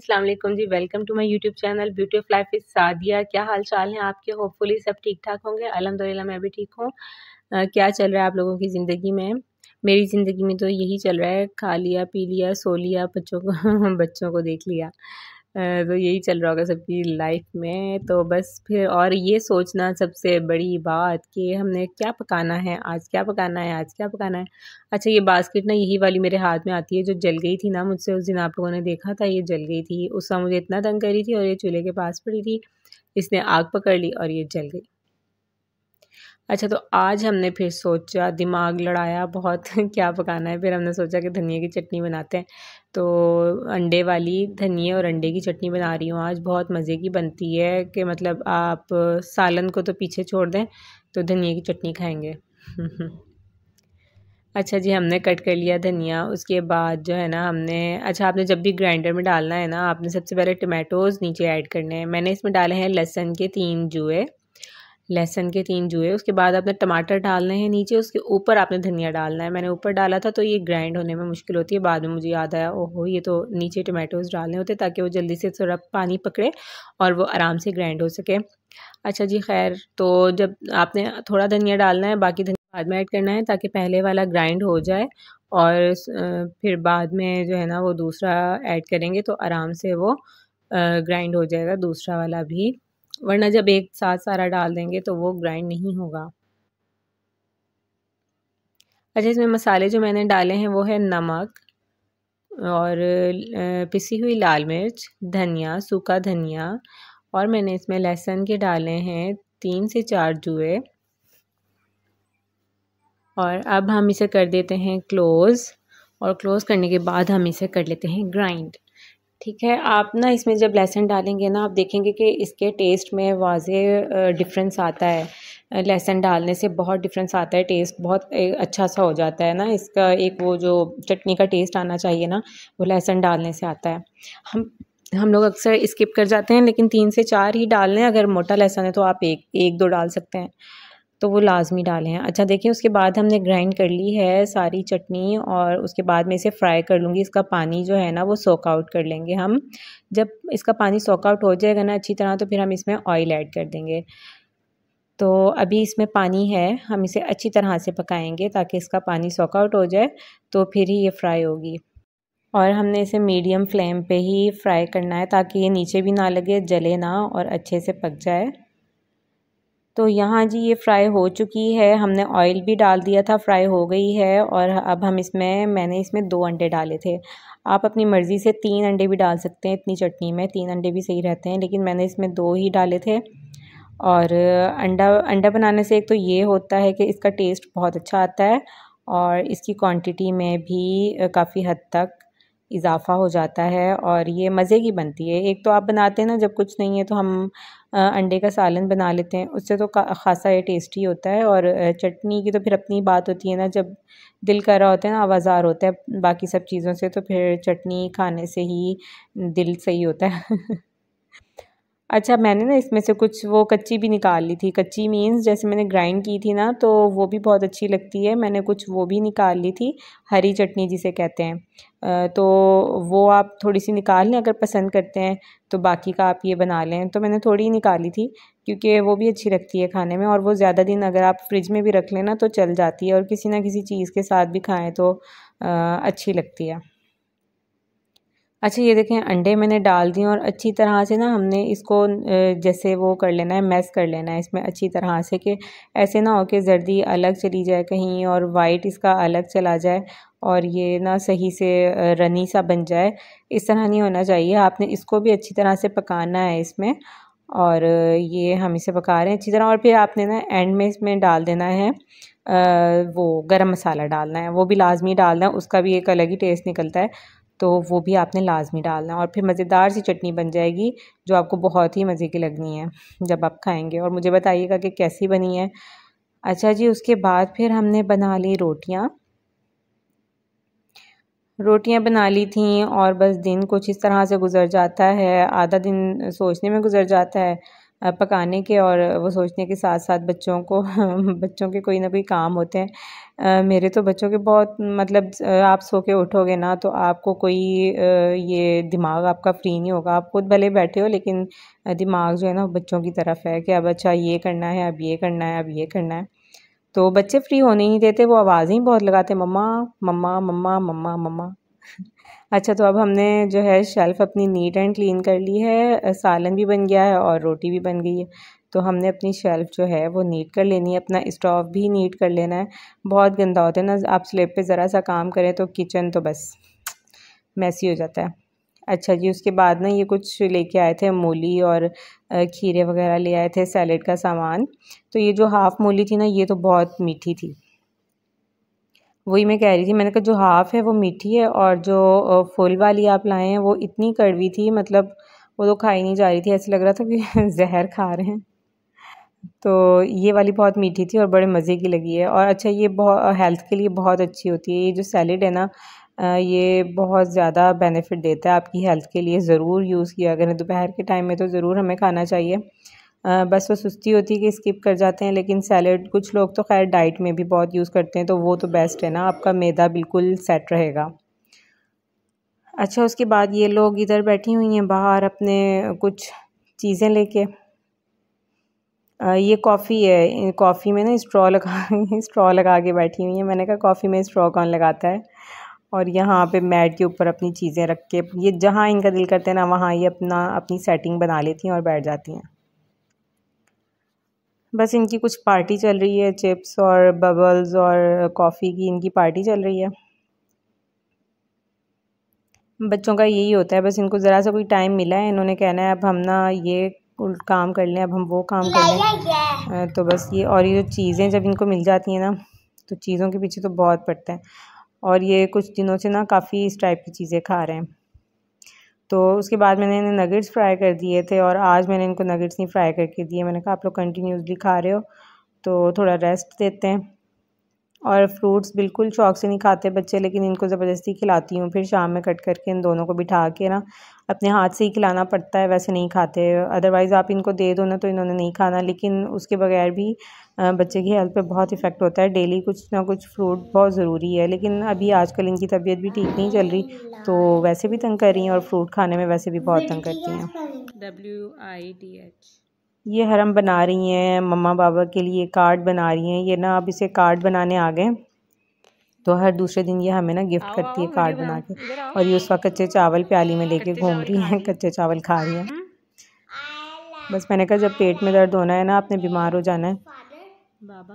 वालेकुम जी welcome to my YouTube channel beauty of life is Sadia क्या हाल चाल हैं आपके? होपफुली सब ठीक ठाक होंगे। अलहमदिल्ला मैं भी ठीक हूँ। क्या चल रहा है आप लोगों की ज़िंदगी में? मेरी ज़िंदगी में तो यही चल रहा है, खा लिया, पी लिया, सो लिया, बच्चों को बच्चों को देख लिया। तो यही चल रहा होगा सबकी लाइफ में। तो बस फिर और ये सोचना सबसे बड़ी बात कि हमने क्या पकाना है, आज क्या पकाना है, आज क्या पकाना है। अच्छा ये बास्केट ना यही वाली मेरे हाथ में आती है जो जल गई थी ना मुझसे, उस दिन आप लोगों ने देखा था, ये जल गई थी। उस समय मुझे इतना तंग करी थी और ये चूल्हे के पास पड़ी थी, इसने आग पकड़ ली और ये जल गई। अच्छा तो आज हमने फिर सोचा, दिमाग लड़ाया बहुत क्या पकाना है, फिर हमने सोचा कि धनिया की चटनी बनाते हैं। तो अंडे वाली धनिया और अंडे की चटनी बना रही हूँ आज। बहुत मज़े की बनती है कि मतलब आप सालन को तो पीछे छोड़ दें तो धनिया की चटनी खाएँगे। अच्छा जी, हमने कट कर लिया धनिया, उसके बाद जो है ना हमने अच्छा आपने जब भी ग्राइंडर में डालना है ना, आपने सबसे पहले टमाटोज़ नीचे ऐड करने हैं। मैंने इसमें डाले हैं लहसन के तीन जुए। लहसन के तीन जुए, उसके बाद आपने टमाटर डालने हैं नीचे, उसके ऊपर आपने धनिया डालना है। मैंने ऊपर डाला था तो ये ग्राइंड होने में मुश्किल होती है, बाद में मुझे याद आया, ओहो, ये तो नीचे टमाटोज़ डालने होते ताकि वो जल्दी से थोड़ा पानी पकड़े और वो आराम से ग्राइंड हो सके। अच्छा जी, खैर तो जब आपने थोड़ा धनिया डालना है, बाकी धनिया बाद में ऐड करना है ताकि पहले वाला ग्राइंड हो जाए और फिर बाद में जो है ना वो दूसरा ऐड करेंगे तो आराम से वो ग्राइंड हो जाएगा, दूसरा वाला भी। वरना जब एक साथ सारा डाल देंगे तो वो ग्राइंड नहीं होगा। अच्छा इसमें मसाले जो मैंने डाले हैं वो है नमक और पिसी हुई लाल मिर्च, धनिया, सूखा धनिया और मैंने इसमें लहसुन के डाले हैं तीन से चार जुए। और अब हम इसे कर देते हैं क्लोज़ और क्लोज़ करने के बाद हम इसे कर लेते हैं ग्राइंड ठीक है, आप ना इसमें जब लहसुन डालेंगे ना, आप देखेंगे कि इसके टेस्ट में वाजे डिफरेंस आता है। लहसुन डालने से बहुत डिफरेंस आता है टेस्ट बहुत अच्छा सा हो जाता है ना। इसका एक वो जो चटनी का टेस्ट आना चाहिए ना, वो लहसुन डालने से आता है। हम हम लोग अक्सर स्किप कर जाते हैं, लेकिन तीन से चार ही डाल लें, अगर मोटा लहसुन है तो आप एक एक दो डाल सकते हैं। तो वो लाजमी डालें अच्छा देखिए, उसके बाद हमने ग्राइंड कर ली है सारी चटनी और उसके बाद में इसे फ्राई कर लूँगी। इसका पानी जो है ना, वो सोक आउट कर लेंगे हम। जब इसका पानी सोक आउट हो जाएगा ना अच्छी तरह तो फिर हम इसमें ऑयल ऐड कर देंगे। तो अभी इसमें पानी है, हम इसे अच्छी तरह से पकाएँगे ताकि इसका पानी सोक आउट हो जाए तो फिर ही ये फ्राई होगी। और हमने इसे मीडियम फ्लेम पे ही फ्राई करना है ताकि ये नीचे भी ना लगे, जले ना और अच्छे से पक जाए। तो यहाँ जी ये फ्राई हो चुकी है। हमने ऑयल भी डाल दिया था फ्राई हो गई है और अब हम इसमें, मैंने इसमें दो अंडे डाले थे। आप अपनी मर्ज़ी से तीन अंडे भी डाल सकते हैं इतनी चटनी में, तीन अंडे भी सही रहते हैं, लेकिन मैंने इसमें दो ही डाले थे। और अंडा अंडा बनाने से एक तो ये होता है कि इसका टेस्ट बहुत अच्छा आता है और इसकी क्वांटिटी में भी काफ़ी हद तक इजाफ़ा हो जाता है और ये मज़े की बनती है। एक तो आप बनाते हैं ना, जब कुछ नहीं है तो हम अंडे का सालन बना लेते हैं। उससे तो ख़ासा ये टेस्टी होता है और चटनी की तो फिर अपनी बात होती है ना, जब दिल कर रहा होता है ना आवाज़ार होता है बाकी सब चीज़ों से तो फिर चटनी खाने से ही दिल सही होता है। अच्छा मैंने ना इसमें से कुछ, वो कच्ची भी निकाल ली थी। कच्ची मीन्स जैसे मैंने ग्राइंड की थी ना तो वो भी बहुत अच्छी लगती है। मैंने कुछ वो भी निकाल ली थी, हरी चटनी जिसे कहते हैं। तो वो आप थोड़ी सी निकाल लें, अगर पसंद करते हैं तो बाकी का आप ये बना लें। तो मैंने थोड़ी निकाली थी, क्योंकि वो भी अच्छी लगती है खाने में। और वो ज़्यादा दिन अगर आप फ्रिज में भी रख लें ना तो चल जाती है। और किसी ना किसी चीज़ के साथ भी खाएँ तो अच्छी लगती है। अच्छा ये देखें अंडे मैंने डाल दिए और अच्छी तरह से ना हमने इसको जैसे वो कर लेना है मैस कर लेना है इसमें अच्छी तरह से कि ऐसे ना हो कि जर्दी अलग चली जाए कहीं और वाइट इसका अलग चला जाए और ये ना सही से रनी सा बन जाए। इस तरह नहीं होना चाहिए। आपने इसको भी अच्छी तरह से पकाना है इसमें और ये हम इसे पका रहे हैं अच्छी तरह और फिर आपने ना एंड में इसमें डाल देना है आ, वो गरम मसाला डालना है वो भी लाजमी डालना है उसका भी एक अलग ही टेस्ट निकलता है। तो वो भी आपने लाजमी डालना और फिर मज़ेदार सी चटनी बन जाएगी, जो आपको बहुत ही मज़े की लगनी है जब आप खाएँगे। और मुझे बताइएगा कि कैसी बनी है। अच्छा जी, उसके बाद फिर हमने बना ली रोटियाँ। रोटियाँ बना ली थी और बस दिन कुछ इस तरह से गुज़र जाता है, आधा दिन सोचने में गुज़र जाता है। पकाने के और वो सोचने के साथ साथ बच्चों को बच्चों के कोई ना कोई काम होते हैं। मेरे तो बच्चों के बहुत मतलब आप सो के उठोगे ना तो आपको कोई ये दिमाग आपका फ्री नहीं होगा। आप खुद भले बैठे हो लेकिन दिमाग जो है ना बच्चों की तरफ़ है कि अब अच्छा ये करना है, अब ये करना है, अब ये करना है। तो बच्चे फ्री होने ही देते, वो आवाज़ें ही बहुत लगाते मम्मा मम्मा मम्मा मम्मा मम्मा। अच्छा तो अब हमने जो है शेल्फ़ अपनी नीट एंड क्लीन कर ली है सालन भी बन गया है और रोटी भी बन गई है। तो हमने अपनी शेल्फ़ जो है वो नीट कर लेनी है, अपना स्टोव भी नीट कर लेना है। बहुत गंदा होता है ना, आप स्लेब पे ज़रा सा काम करें तो किचन तो बस मैसी हो जाता है। अच्छा जी, उसके बाद ना ये कुछ लेके आए थे मूली और खीरे वगैरह ले आए थे सैलेड का सामान। तो ये जो हाफ़ मूली थी ना, ये तो बहुत मीठी थी। वही मैं कह रही थी, मैंने कहा जो हाफ़ है वो मीठी है और जो फुल वाली आप लाए हैं वो इतनी कड़वी थी मतलब वो तो खाई नहीं जा रही थी, ऐसे लग रहा था कि जहर खा रहे हैं। तो ये वाली बहुत मीठी थी और बड़े मज़े की लगी है और अच्छा ये बहुत हेल्थ के लिए बहुत अच्छी होती है। ये जो सैलेड है ना ये बहुत ज़्यादा बेनिफिट देता है आपकी हेल्थ के लिए, ज़रूर यूज़ किया। अगर दोपहर के टाइम में तो ज़रूर हमें खाना चाहिए। बस वो सुस्ती होती है कि स्किप कर जाते हैं, लेकिन सैलड कुछ लोग तो खैर डाइट में भी बहुत यूज़ करते हैं तो वो तो बेस्ट है ना, आपका मैदा बिल्कुल सेट रहेगा। अच्छा उसके बाद ये लोग इधर बैठी हुई हैं बाहर अपने कुछ चीज़ें लेके। ये कॉफ़ी है कॉफ़ी में ना स्ट्रॉ लगा स्ट्रॉ लगा के बैठी हुई हैं। मैंने कहा कॉफ़ी में स्ट्रॉ कौन लगाता है? और यहाँ पे मैट के ऊपर अपनी चीज़ें रख के, ये जहाँ इनका दिल करते हैं ना, वहाँ ये अपना, अपनी सेटिंग बना लेती हैं और बैठ जाती हैं। बस इनकी कुछ पार्टी चल रही है, चिप्स और बबल्स और कॉफ़ी की इनकी पार्टी चल रही है। बच्चों का यही होता है, बस इनको ज़रा सा कोई टाइम मिला है, इन्होंने कहना है, अब हम ना ये काम कर लें, अब हम वो काम कर लें। तो बस ये और ये जो चीज़ें जब इनको मिल जाती हैं ना तो चीज़ों के पीछे तो बहुत पड़ता है। और ये कुछ दिनों से ना काफ़ी इस टाइप की चीज़ें खा रहे हैं। तो उसके बाद मैंने इन्हें नगेट्स फ्राई कर दिए थे और आज मैंने इनको नगेट्स नहीं फ्राई करके दिए। मैंने कहा, आप लोग कंटिन्यूसली खा रहे हो तो थोड़ा रेस्ट देते हैं। और फ्रूट्स बिल्कुल शौक से नहीं खाते बच्चे, लेकिन इनको ज़बरदस्ती खिलाती हूँ। फिर शाम में कट करके इन दोनों को बिठा के ना अपने हाथ से ही खिलाना पड़ता है वैसे नहीं खाते। अदरवाइज़ आप इनको दे दो ना तो इन्होंने नहीं खाना। लेकिन उसके बगैर भी बच्चे की हेल्थ पे बहुत इफ़ेक्ट होता है। डेली कुछ ना कुछ फ्रूट बहुत ज़रूरी है। लेकिन अभी आजकल इनकी तबीयत भी ठीक नहीं चल रही तो वैसे भी तंग कर रही हैं और फ्रूट खाने में वैसे भी बहुत तंग करती हैं। डब्ल्यू आई डी एच ये हरम बना रही हैं मम्मा बाबा के लिए कार्ड बना रही हैं। ये ना अब इसे कार्ड बनाने आ गए। तो हर दूसरे दिन ये हमें ना गिफ्ट करती है कार्ड बना के। और ये उस वक्त कच्चे चावल प्याली में लेके घूम रही हैं कच्चे चावल खा रही हैं। बस मैंने कहा जब पेट में दर्द होना है ना आपने बीमार हो जाना है।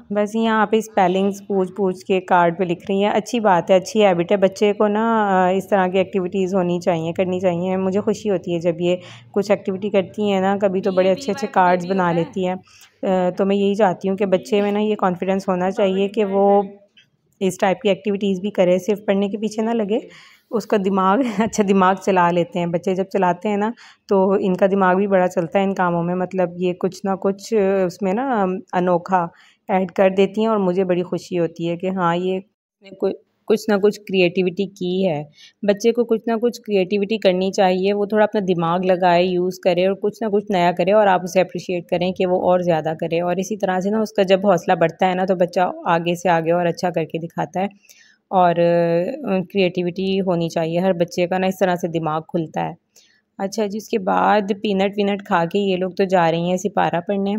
बस यहाँ पे स्पेलिंग्स पूछ पूछ के कार्ड पे लिख रही हैं। अच्छी बात है अच्छी हैबिट है। बच्चे को ना इस तरह की एक्टिविटीज़ होनी चाहिए करनी चाहिए। मुझे खुशी होती है जब ये कुछ एक्टिविटी करती हैं ना कभी तो बड़े अच्छे अच्छे कार्ड्स बना लेती हैं। तो मैं यही चाहती हूँ कि बच्चे में ना ये कॉन्फिडेंस होना चाहिए कि वो इस टाइप की एक्टिविटीज़ भी करे, सिर्फ़ पढ़ने के पीछे ना लगे। उसका दिमाग अच्छा दिमाग चला लेते हैं। बच्चे जब चलाते हैं ना तो इनका दिमाग भी बड़ा चलता है इन कामों में। मतलब ये कुछ ना कुछ, उसमें ना, अनोखा ऐड कर देती हैं और मुझे बड़ी खुशी होती है कि हाँ ये कुछ ना कुछ क्रिएटिविटी की है। बच्चे को कुछ ना कुछ क्रिएटिविटी करनी चाहिए, वो थोड़ा अपना दिमाग लगाए यूज़ करे और कुछ ना कुछ नया करे और आप उसे अप्रिशिएट करें कि वो और ज़्यादा करे। और इसी तरह से ना उसका जब हौसला बढ़ता है ना तो बच्चा आगे से आगे और अच्छा करके दिखाता है और क्रिएटिविटी होनी चाहिए। हर बच्चे का ना इस तरह से दिमाग खुलता है। अच्छा जी, उसके बाद पीनट वीनट खा के ये लोग तो जा रही हैं सिपारा पढ़ने।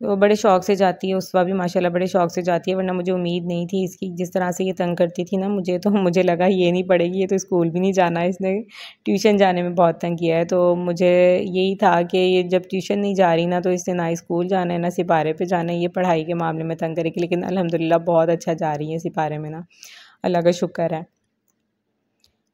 तो बड़े शौक़ से जाती है उसवा भी माशाल्लाह बड़े शौक़ से जाती है, वरना मुझे उम्मीद नहीं थी इसकी, जिस तरह से ये तंग करती थी ना मुझे तो मुझे लगा ये नहीं पड़ेगी ये तो स्कूल भी नहीं जाना है, इसने ट्यूशन जाने में बहुत तंग किया है। तो मुझे यही था कि ये जब ट्यूशन नहीं जा रही ना तो इसने ना स्कूल जाना है, ना सिपारे पर जाना है, ये पढ़ाई के मामले में तंग करेगी, लेकिन अलहमदिल्ला बहुत अच्छा जा रही है सिपारे में ना। अल्लाह का शुक्र है।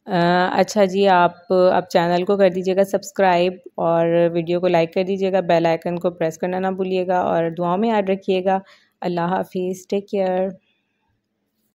अच्छा जी, आप आप चैनल को कर दीजिएगा सब्सक्राइब और वीडियो को लाइक कर दीजिएगा, बेल आइकन को प्रेस करना ना भूलिएगा और दुआओं में याद रखिएगा। अल्लाह हाफिज़, टेक केयर।